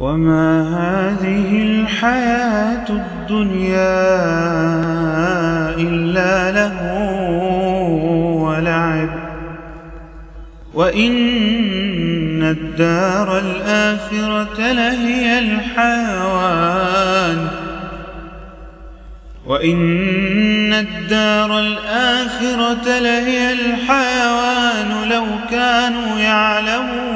وما هذه الحياة الدنيا إلا له ولعب وإن الدار الآخرة لهي الحيوان وإن الدار الآخرة لهي الحيوان لو كانوا يعلمون